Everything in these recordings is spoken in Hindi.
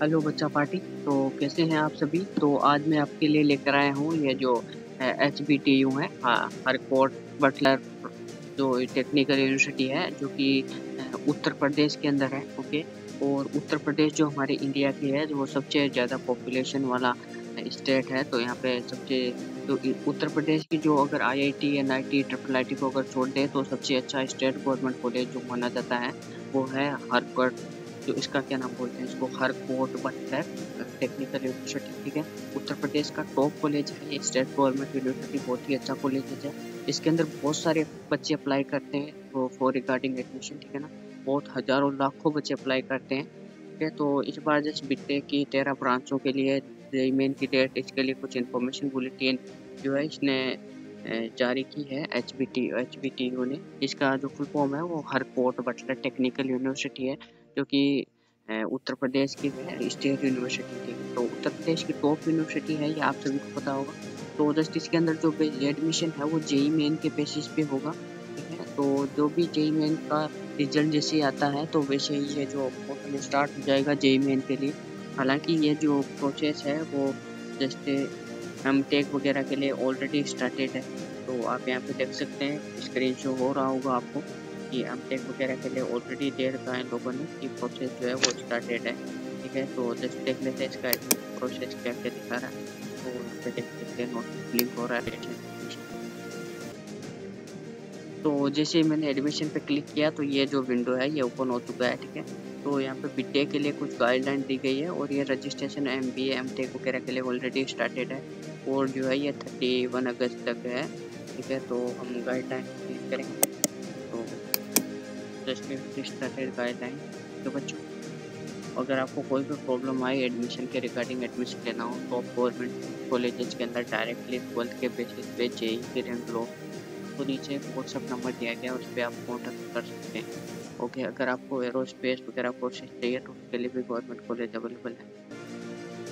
हेलो बच्चा पार्टी। तो कैसे हैं आप सभी? तो आज मैं आपके लिए लेकर आया हूँ ये जो एच बी टी यू है हाँ हरकोट बटलर, जो टेक्निकल यूनिवर्सिटी है, जो कि उत्तर प्रदेश के अंदर है, ओके? और उत्तर प्रदेश जो हमारे इंडिया की है जो सबसे ज़्यादा पॉपुलेशन वाला स्टेट है तो यहाँ पे सबसे तो उत्तर प्रदेश की जो अगर I I T N I T triple I T को अगर छोड़ दें तो सबसे अच्छा स्टेट गवर्नमेंट कॉलेज जो माना जाता है, वो है हरकोट जो इसका क्या नाम बोलते हैं, इसको हर कोर्ट बट है टेक्निकल यूनिवर्सिटी ठीक है? उत्तर प्रदेश का टॉप कॉलेज है, ये स्टेट गवर्नमेंट यूनिवर्सिटी बहुत ही अच्छा कॉलेज है। इसके अंदर बहुत सारे बच्चे अप्लाई करते हैं फॉर रिगार्डिंग एडमिशन ठीक है ना? बहुत हज़ारों, लाखों बच्चे अप्लाई करते हैं, ठीक है? तो इस बार जैसे बीते की तेरह ब्रांचों के लिए मेन की डेट इसके लिए कुछ इन्फॉर्मेशन बुलेटिन जो है इसने जारी की है H B T H B T U ने। इसका जो फुल फॉर्म है वो Harcourt Butler technical university है। जो कि उत्तर प्रदेश की स्टेट यूनिवर्सिटी थी तो उत्तर प्रदेश की टॉप यूनिवर्सिटी है, ये आप सभी को पता होगा। तो जस्ट इसके अंदर जो एडमिशन है, वो जेई मेन के बेसिस पे होगा, ठीक है? तो जो भी जेई मेन का रिज़ल्ट जैसे आता है तो वैसे ही ये जो पोर्टल स्टार्ट हो जाएगा जेई मेन के लिए। हालाँकि ये जो प्रोसेस है, वो जैसे हम टेक वगैरह के लिए ऑलरेडी स्टार्टेड है। तो आप यहाँ पे देख सकते हैं स्क्रीन शो हो रहा होगा आपको। कि टेक वगैरह के लिए ऑलरेडी दे रखा है लोगों ने कि प्रोसेस जो है वो स्टार्टेड है, ठीक है? तो जस्ट देख लेते हैं इसका प्रोसेस क्या क्या दिखा रहा है तो देख सकते हैं नोटिस लिंक हो रहा है तो जैसे मैंने एडमिशन पे क्लिक किया तो ये जो विंडो है, ये ओपन हो चुका है, ठीक है? तो यहाँ पे बीटेक के लिए कुछ गाइडलाइन दी गई है, और ये registration M B M tech वगैरह के लिए ऑलरेडी स्टार्टेड है, और जो है ये थर्टी वन अगस्त तक है, ठीक है? तो हम गाइडलाइन क्लिक करेंगे। स्टार्टेड गाइडलाइन तो बच्चों, अगर आपको कोई भी प्रॉब्लम आई एडमिशन के रिगार्डिंग एडमिशन लेना हो तो आप गवर्नमेंट कॉलेजेस के अंदर डायरेक्टली ट्वेल्थ के बेसिस पे जेई के रैंक लो। तो नीचे व्हाट्सअप नंबर दिया गया, उस पर आप कॉन्टेक्ट कर सकते हैं। ओके अगर आपको एरोस्पेस वगैरह कोर्सेज चाहिए तो उसके लिए भी गवर्नमेंट कॉलेज अवेलेबल है।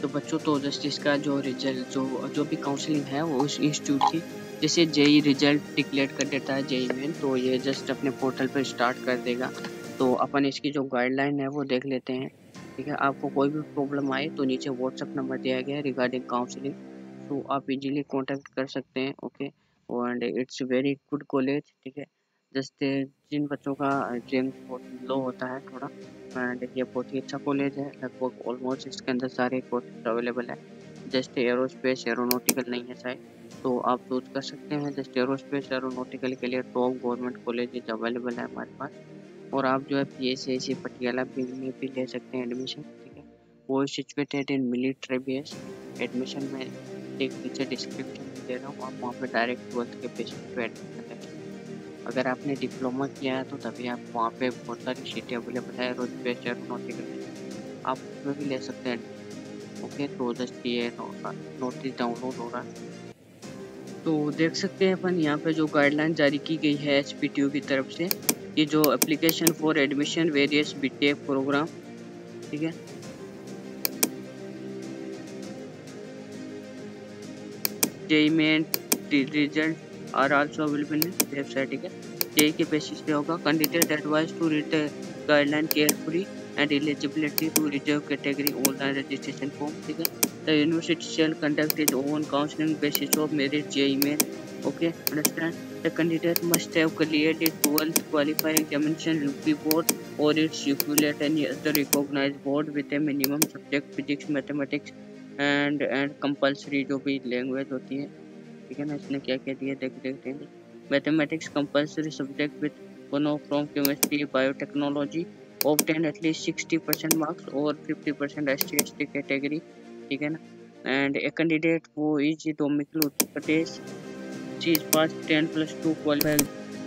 तो बच्चों तो जस्टिस का जो रिज़ल्ट जो जो भी काउंसलिंग है, वो उस इंस्टीट्यूट की जैसे जेई रिज़ल्ट डिक्लेयर कर देता है जेई मेन तो ये जस्ट अपने पोर्टल पर स्टार्ट कर देगा। तो अपन इसकी जो गाइडलाइन है वो देख लेते हैं, ठीक है? आपको कोई भी प्रॉब्लम आए तो नीचे व्हाट्सअप नंबर दिया गया है रिगार्डिंग काउंसलिंग तो आप इजीली कांटेक्ट कर सकते हैं okay and it's very good college ठीक है? जस्ट जिन बच्चों का रैंक बहुत लो होता है थोड़ा एंड ये बहुत ही अच्छा कॉलेज है। लगभग ऑलमोस्ट इसके अंदर सारे कोर्सेज अवेलेबल है। जस्ट एरोस्पेस एरोनोटिकल नहीं है शायद। तो आप चूज़ कर सकते हैं, जस्ट एरोस्पेस एरोनोटिकल के लिए टॉप गवर्नमेंट कॉलेज अवेलेबल है हमारे पास। और आप जो है पी एस सी पटियाला में भी ले सकते हैं एडमिशन ठीक है? वो situated in military base admission में एक नीचे डिस्क्रिप्शन दे रहा हूँ, आप वहाँ पर डायरेक्ट ट्वेल्थ के बेसिस पे एडमिशन करें अगर आपने डिप्लोमा किया है तो तभी आप वहाँ पे बहुत सारी सीटें अवेलेबल है एरोस्पेस एरोनोटिकल आप उसमें भी ले सकते हैं ओके तो जस्ट ये नोटिस डाउनलोड हो रहा है। तो देख सकते हैं अपन, यहाँ पे जो गाइडलाइन जारी की गई है एच की तरफ़ से, ये जो application for admission various B Tech program ठीक है? JEE main result are also available website ठीक है? जेई के बेसिस पे होगा। Candidate advise to read guideline carefully and eligibility to reserve category online registration form ठीक है the university shall conduct its own counseling basis of merit JEE main okay understand the candidate must have cleared its 12th qualifying examination UP board or its equivalent any other recognized board with a minimum subject physics mathematics and and compulsory जो भी language होती है ठीक है ना इसने क्या क्या दिया देख देखते हैं mathematics compulsory subject with one of from chemistry biotechnology obtain at least 60% marks or 50% ST ST category ठीक है ना a candidate who is domicile Uttar Pradesh she is past 10 plus 2 qualified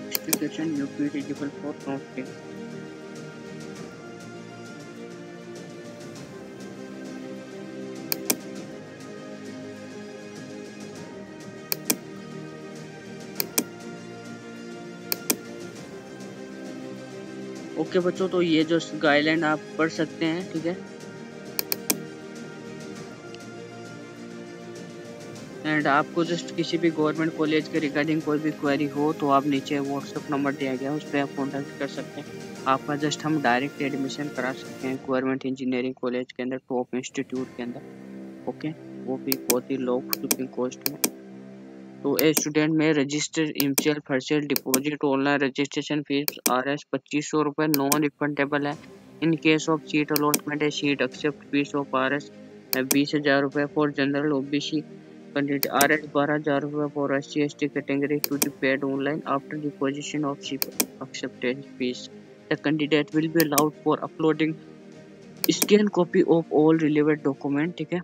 institution UP eligible for counseling okay बच्चों तो ये जो गाइडलाइन आप पढ़ सकते हैं, ठीक है? एंड आपको जस्ट किसी भी गवर्नमेंट कॉलेज के रिगार्डिंग कोई भी क्वेरी हो तो आप नीचे व्हाट्सअप नंबर दिया गया है, उस पर आप कॉन्टैक्ट कर सकते हैं। आपका जस्ट हम डायरेक्ट एडमिशन करा सकते हैं गवर्नमेंट इंजीनियरिंग कॉलेज के अंदर टॉप इंस्टीट्यूट के अंदर ओके वो भी बहुत ही लो कॉस्ट में। तो ए स्टूडेंट में register initial फर्सल deposit online registration fees R S पच्चीस सौ रुपये नॉन रिफंडेबल है in case of seat allotment है seat accept fees of R S बीस हज़ार रुपये for general O B C candidate are at 12000 for SC ST category to be paid online after the position of acceptance fees. The candidate will be allowed for uploading scan copy of all relevant document ठीक है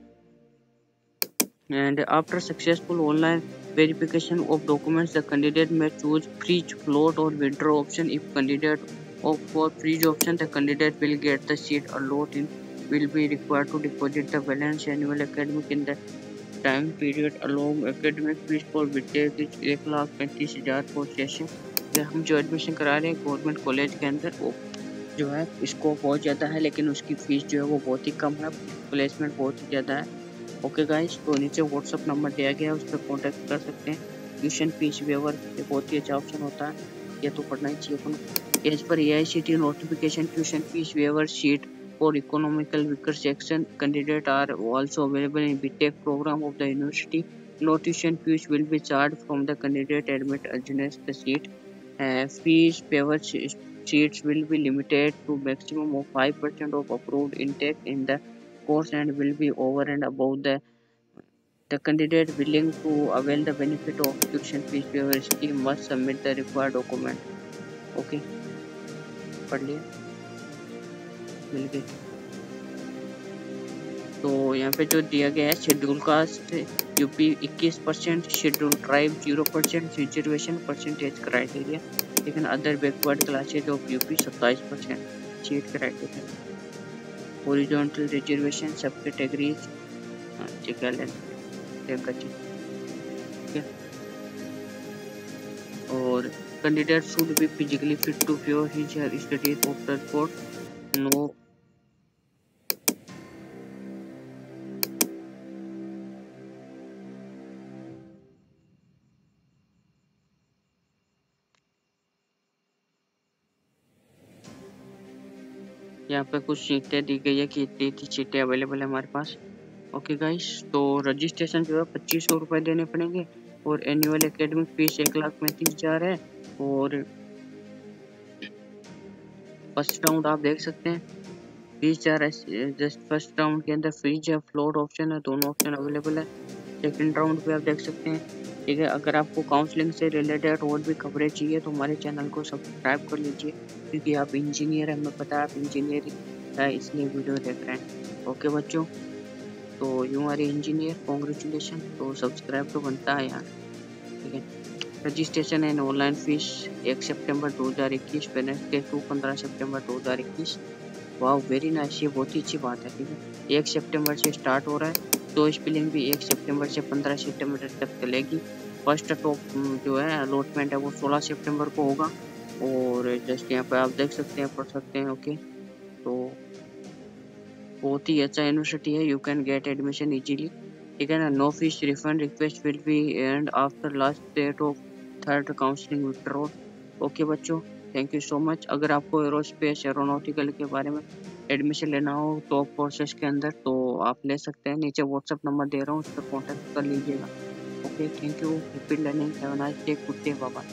and after successful online verification of documents the candidate may choose freeze float or withdraw option if candidate opt for freeze option the candidate will get the seat allotted will be required to deposit the balance annual academic in the time period along academic fees for B Tech एक लाख पैंतीस हज़ार फॉर सेशन हम जो एडमिशन करा रहे हैं गवर्नमेंट कॉलेज के अंदर वो जो है इसको बहुत ज़्यादा है लेकिन उसकी फ़ीस जो है वो बहुत ही कम है प्लेसमेंट बहुत ही ज़्यादा है ओके गाइस तो नीचे व्हाट्सअप नंबर दिया गया है, उस पर कॉन्टैक्ट कर सकते हैं। ट्यूशन फ़ीस व्यवर एक बहुत ही अच्छा ऑप्शन होता है। ये तो पढ़ना ही चाहिए एज पर a notification tuition fees waiver seat for economical weaker section candidate are also available in B program of the university no tuition fees will be charge from the candidate admit अर्जनेस the seat fees waiver seats will be limited to maximum of five percent of approved intake in the course and will be over and above the the candidate willing to avail the benefit of tuition fees scheme must submit the required document. Okay. पढ़ लिया मिल गई तो यहाँ पे जो दिया गया है schedule caste UP 21 percent schedule tribe zero percent reservation percentage criteria लेकिन other backward classes of UP सत्ताईस percent seat criteria horizontal reservation सब कैटेगरीज ठीक है और candidate should be physically fit to pursue his studies of transport no यहाँ पे कुछ सीटें दी गई है कि इतनी इतनी सीटें अवेलेबल है हमारे पास। ओके गाइस तो रजिस्ट्रेशन जो है पच्चीस सौ रुपये देने पड़ेंगे और एनुअल एकेडमिक फ़ीस एक लाख पैंतीस हज़ार है और फ़र्स्ट राउंड आप देख सकते हैं। बीस हज़ार जस्ट फ़र्स्ट राउंड के अंदर फ्रीज है फ्लोर ऑप्शन है, दोनों ऑप्शन अवेलेबल है। सेकेंड राउंड पे आप देख सकते हैं। ठीक है, अगर आपको काउंसलिंग से रिलेटेड और भी खबरें चाहिए तो हमारे चैनल को सब्सक्राइब कर लीजिए, क्योंकि आप इंजीनियर हैं, हमें पता है आप इंजीनियर है इसलिए वीडियो देख रहे हैं। ओके बच्चों? तो यू आर इंजीनियर कॉन्ग्रेचुलेसन तो सब्सक्राइब तो बनता है यार। ठीक है? रजिस्ट्रेशन एंड ऑनलाइन फ़ीस एक सितंबर 2021 वेनेसडे टू पंद्रह सितंबर 2021 वाह वेरी नाइस ये बहुत ही अच्छी बात है, ठीक है? एक सितंबर से स्टार्ट हो रहा है। तो स्पेलिंग भी, एक सितंबर से पंद्रह सितंबर तक चलेगी। फ़र्स्ट टॉप जो है अलॉटमेंट है वो सोलह सितंबर को होगा। और जस्ट यहाँ पे आप देख सकते हैं, पढ़ सकते हैं ओके तो बहुत ही अच्छा यूनिवर्सिटी है you can get admission easily ठीक है ना? No fees refund request will be and after last date of third counselling okay बच्चों थैंक यू सो मच अगर आपको एरोस्पेस एरोनॉटिकल के बारे में एडमिशन लेना हो टॉप कोर्सेज के अंदर तो आप ले सकते हैं। नीचे व्हाट्सअप नंबर दे रहा हूँ, उस पर कॉन्टैक्ट कर लीजिएगा। Okay thank you happy learning have nice day good day bye